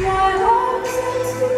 my arms and